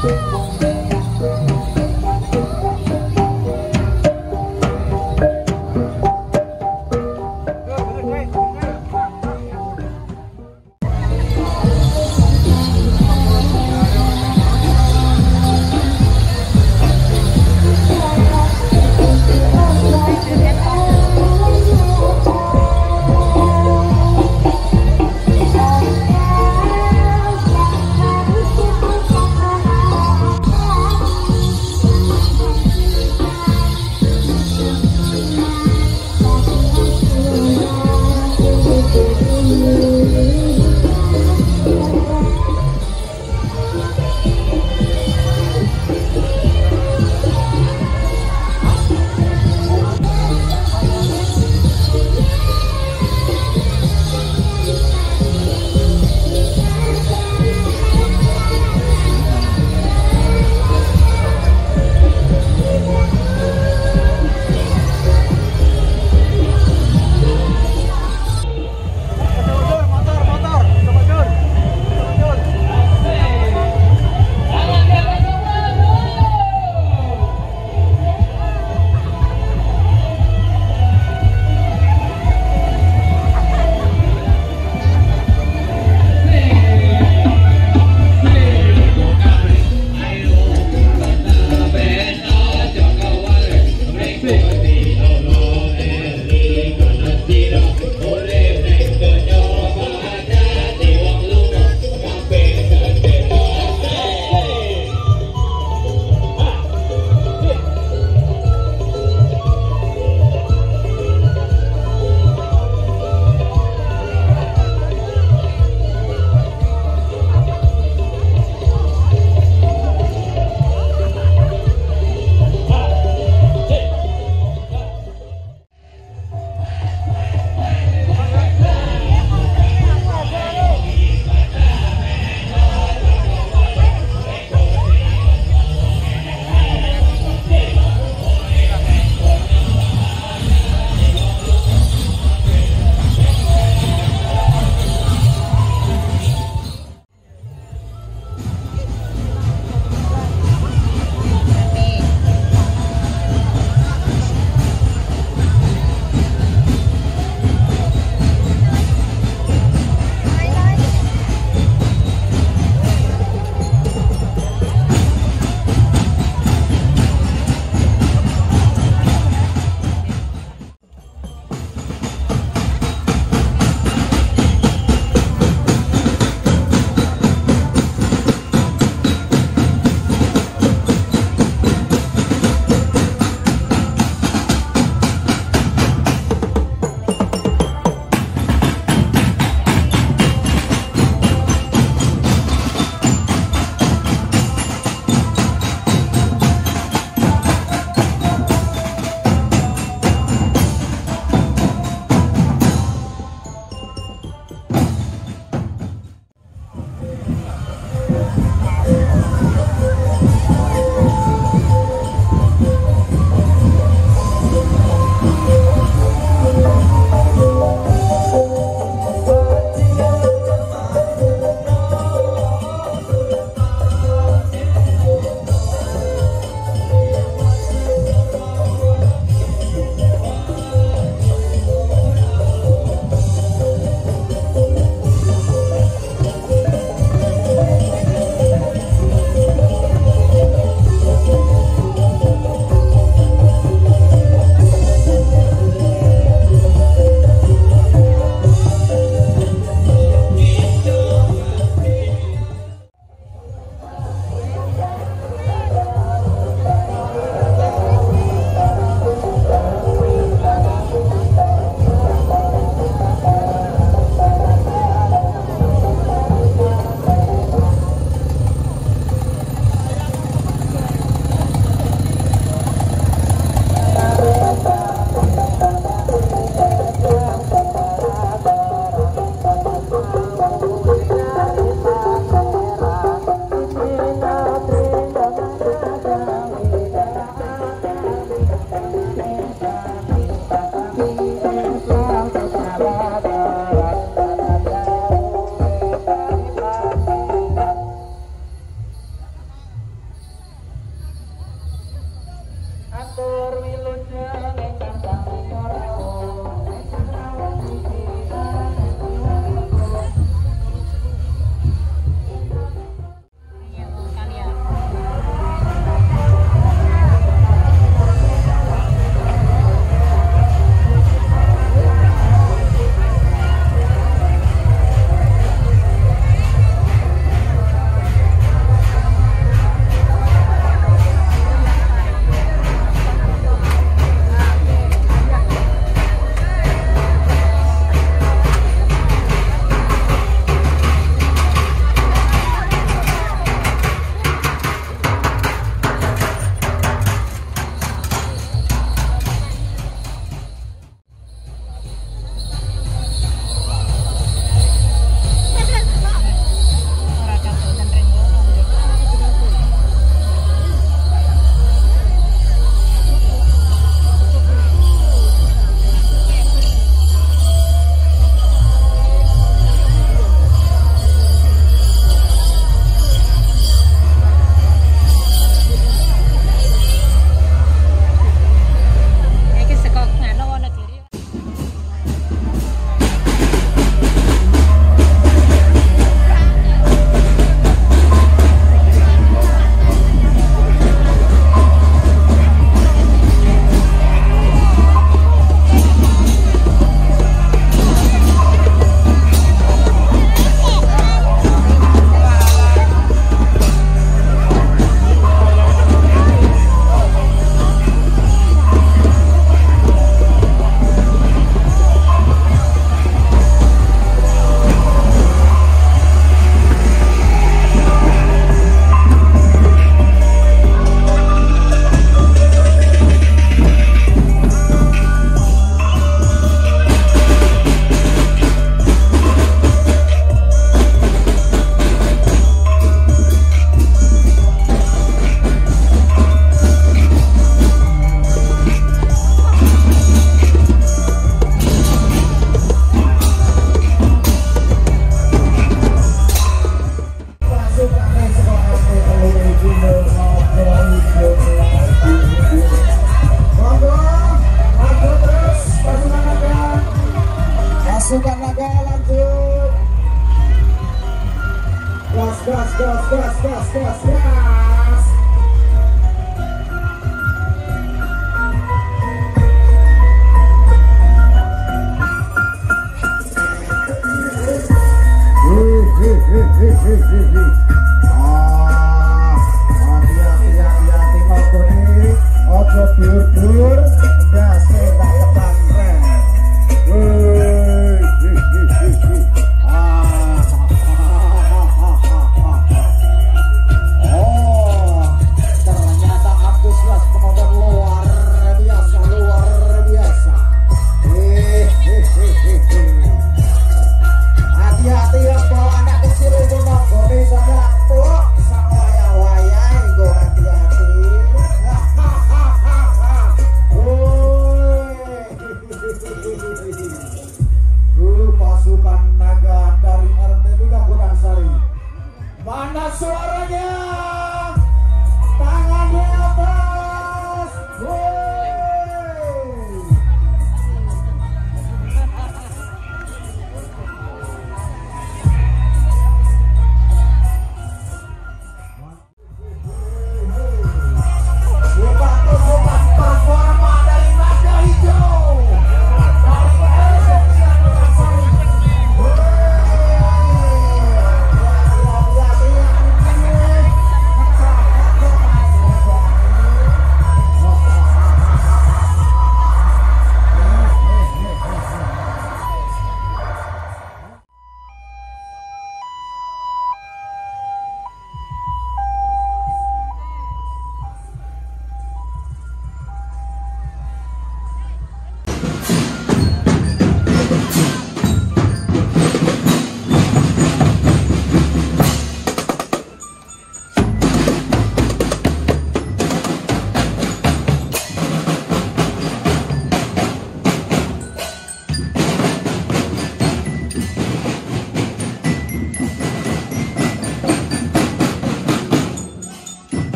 Thank. gas gas gas gas gas gas